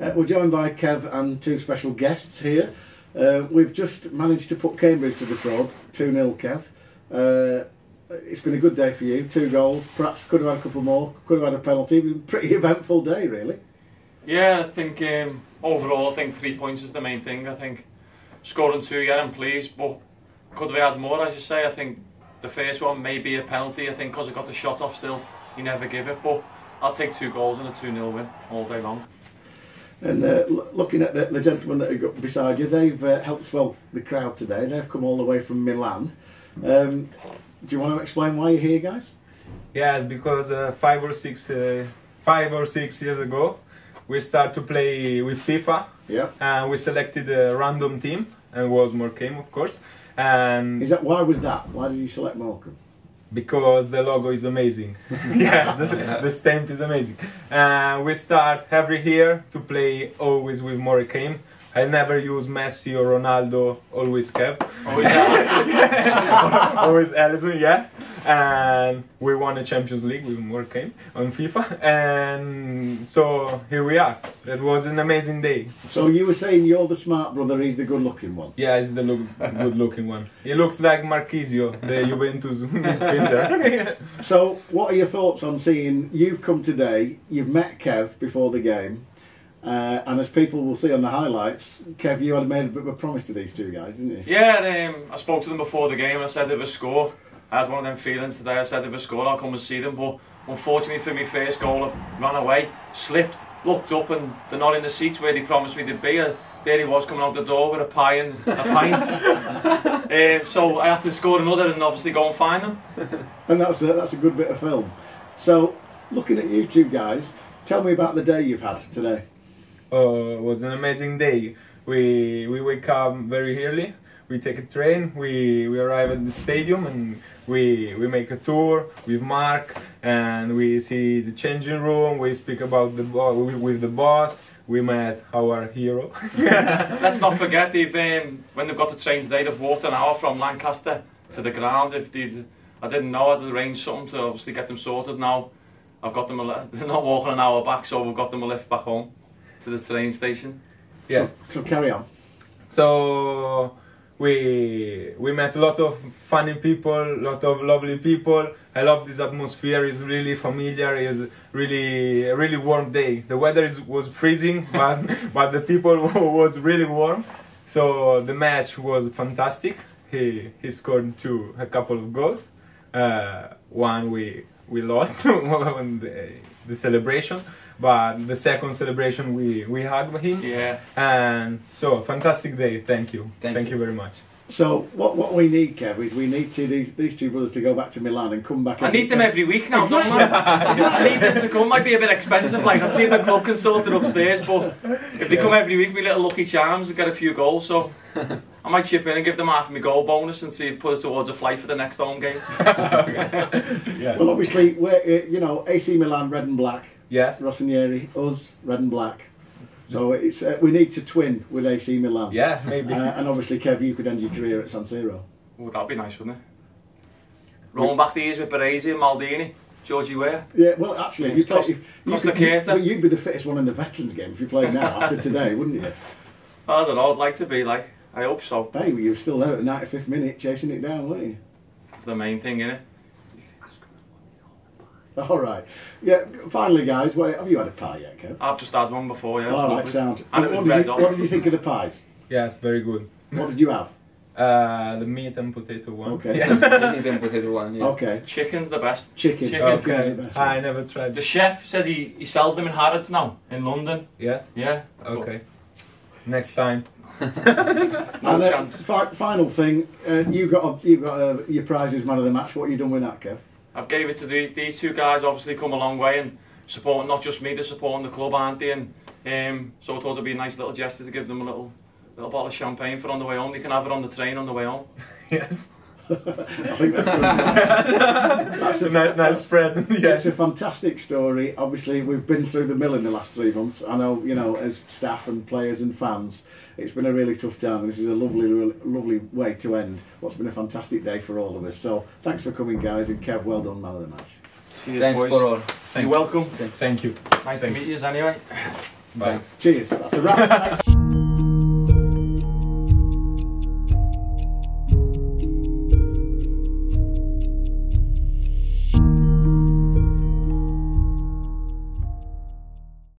Uh, we're joined by Kev and two special guests here. Uh, we've just managed to put Cambridge to the sword, 2 0 Kev. Uh, it's been a good day for you, two goals, perhaps could have had a couple more, could have had a penalty. Been a pretty eventful day, really. Yeah, I think um, overall, I think three points is the main thing. I think scoring two, yeah, I'm pleased, but could have had more, as you say. I think the first one may be a penalty, I think, because I got the shot off still. You never give it, but I'll take two goals and a 2 0 win all day long. And uh, looking at the, the gentlemen that have got beside you, they've uh, helped swell the crowd today. They've come all the way from Milan. Um, do you want to explain why you're here, guys? Yes, because uh, five or six, uh, five or six years ago, we started to play with FIFA, Yeah. and we selected a random team, and was Morecambe, of course, and Is that why was that? Why did you select Morecambe? Because the logo is amazing. yes, the, the stamp is amazing. Uh, we start every year to play always with Morecambe. I never use Messi or Ronaldo, always Kev. Always else. always Ellison, yes. And we won a Champions League with Morecambe on FIFA. And so here we are. It was an amazing day. So you were saying you're the smart brother, he's the good looking one. Yeah, he's the look, good looking one. He looks like Marchisio, the Juventus midfielder. So, what are your thoughts on seeing you've come today? You've met Kev before the game, uh, and as people will see on the highlights, Kev, you had made a bit of a promise to these two guys, didn't you? Yeah, um, I spoke to them before the game. I said if I score, I had one of them feelings today. I said if I score, I'll come and see them. But unfortunately for me, first goal, I ran away, slipped, looked up, and they're not in the seats where they promised me they'd be. And there he was coming out the door with a pie and a pint. um, so I had to score another and obviously go and find them. And that's a, that's a good bit of film. So, looking at you two guys, tell me about the day you've had today. Oh, it was an amazing day. We we wake up very early. We take a train. We we arrive at the stadium and we we make a tour with Mark and we see the changing room. We speak about the with the boss. We met our hero. Let's not forget they've um, when they've got the train today, they've walked an hour from Lancaster to the ground. If they'd, I didn't know I'd arranged something to obviously get them sorted. Now I've got them. A, they're not walking an hour back, so we've got them a lift back home to the train station. yeah. So, so carry on. So we we met a lot of funny people, a lot of lovely people. I love this atmosphere. It's really familiar. It's really a really warm day. The weather is, was freezing, but but the people was really warm. So the match was fantastic. He he scored two a couple of goals. Uh, one we we lost on the, the celebration, but the second celebration we we hugged him. Yeah. And so, fantastic day. Thank you. Thank Thank, you. you. very much. So, what, what we need, Kev, is we need to, these, these two brothers to go back to Milan and come back. I need them every week now, don't I? I need them to come. Might be a bit expensive, like I see the club can sort it upstairs, but if they come every week, we little lucky charms and get a few goals. So I might chip in and give them half my goal bonus and see if put it towards a flight for the next home game. Yeah. Well, obviously, we're, uh, you know, AC Milan, red and black. Yes. Rossoneri, us, red and black. So it's uh, we need to twin with AC Milan. Yeah, maybe. Uh, and obviously, Kev, you could end your career at San Siro. Oh, that'd be nice, wouldn't it? Rolling back the years with Baresi and Maldini, Georgie Weah. Yeah, well, actually, if you play, Cost- if, you Costa could, you, Keita. well, you'd be the fittest one in the veterans game if you played now after today, wouldn't you? I don't know. I'd like to be like. I hope so. Hey, you were still there at the 95th minute, chasing it down, weren't you? That's the main thing, innit? All right. Yeah. Finally, guys, wait, have you had a pie yet, Kev? I've just had one before, yeah. All right, lovely. sound. And it what, was did you, what did you think of the pies? Yeah, it's very good. What did you have? Uh, the meat and potato one. Okay. Yes. Meat and potato one. Yeah. Okay. Chicken's the best. Chicken. Chicken. Chicken was okay. the best I never tried. The chef says he, he sells them in Harrods now, in London. Yes. Yeah. Okay. Next time. No And, uh, chance. fi- final thing, uh, you got a, you got uh your prizes man of the match. What have you done with that, Kev? I've gave it to these, these two guys. Obviously, come a long way and supporting not just me, they're supporting the club, aren't they? And um, so I thought it'd be a nice little gesture to give them a little little bottle of champagne for on the way home. They can have it on the train on the way home. yes. I think that's that's a, nice, nice present. It's Yes. a fantastic story. Obviously, we've been through the mill in the last three months. I know, you know, as staff and players and fans, it's been a really tough time. This is a lovely, really, lovely way to end what's been a fantastic day for all of us. So, thanks for coming, guys, and Kev, well done, man of the match. Cheers, Thanks boys. for all. You're welcome. Thank you. Nice Thank to meet you anyway. Thanks. Cheers. That's a wrap.